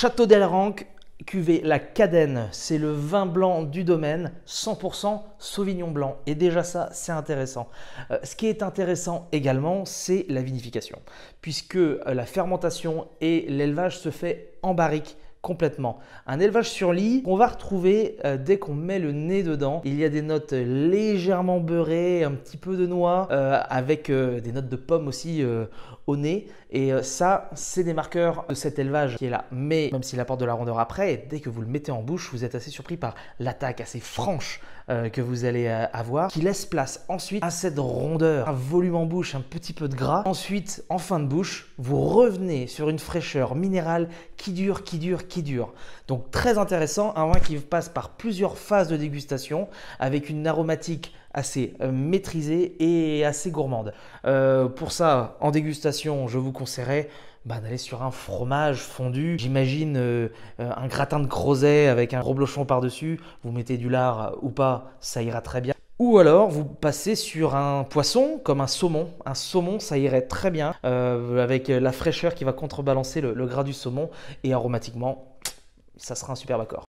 Château d'Elranc, cuvée La Cadenne, c'est le vin blanc du domaine, 100% Sauvignon blanc. Et déjà ça, c'est intéressant. Euh, ce qui est intéressant également, c'est la vinification, puisque euh, la fermentation et l'élevage se fait en barrique complètement. Un élevage sur lit qu'on va retrouver euh, dès qu'on met le nez dedans. Il y a des notes légèrement beurrées, un petit peu de noix, euh, avec euh, des notes de pommes aussi au nez. Et ça, c'est des marqueurs de cet élevage qui est là. Mais même s'il apporte de la rondeur après, dès que vous le mettez en bouche, vous êtes assez surpris par l'attaque assez franche que vous allez avoir, qui laisse place ensuite à cette rondeur, un volume en bouche, un petit peu de gras. Ensuite, en fin de bouche, vous revenez sur une fraîcheur minérale qui dure, qui dure, qui dure. Donc très intéressant, un vin qui passe par plusieurs phases de dégustation avec une aromatique assez euh, maîtrisée et assez gourmande. Euh, pour ça, en dégustation, je vous conseillerais bah, d'aller sur un fromage fondu. J'imagine euh, un gratin de crozet avec un reblochon par-dessus. Vous mettez du lard ou pas, ça ira très bien. Ou alors vous passez sur un poisson comme un saumon. Un saumon, ça irait très bien avec la fraîcheur qui va contrebalancer le, le gras du saumon et aromatiquement, ça sera un superbe accord.